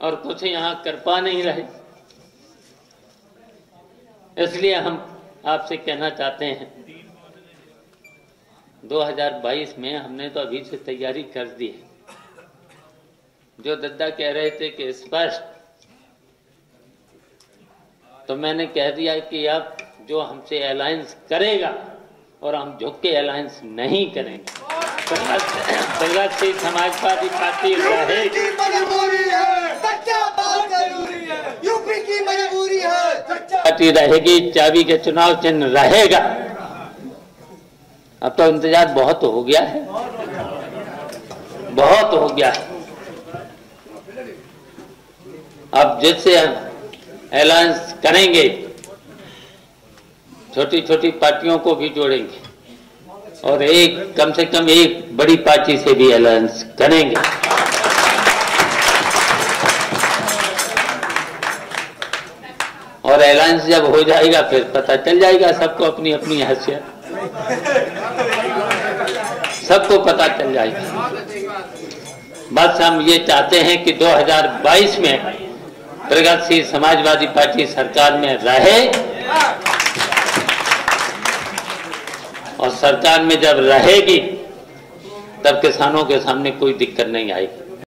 और कुछ यहाँ कर पा नहीं रहे। इसलिए हम आपसे कहना चाहते हैं 2022 में हमने तो अभी से तैयारी कर दी है। जो दद्दा कह रहे थे कि स्पष्ट तो मैंने कह दिया कि अब जो हमसे अलायंस करेगा और हम झुक के अलायंस नहीं करेंगे। समाजवादी पार्टी रहेगी की मजबूरी है सच्चा बहुत ज़रूरी है यूपी की मजबूरी है सच्चा पार्टी रहेगी, चाबी के चुनाव चिन्ह रहेगा। अब तो इंतज़ार बहुत हो गया है। बहुत हो गया है। अब जिससे अलायंस करेंगे छोटी छोटी पार्टियों को भी जोड़ेंगे, और एक, कम से कम एक बड़ी पार्टी से भी अलायंस करेंगे। और अलायंस जब हो जाएगा, फिर पता चल जाएगा, सबको अपनी अपनी हैसियत। सबको पता चल जाएगा। बस हम ये चाहते हैं कि 2022 में प्रगतिशील समाजवादी पार्टी सरकार में रहे और सरकार में जब रहेगी, तब किसानों के सामने कोई दिक्कत नहीं आएगी।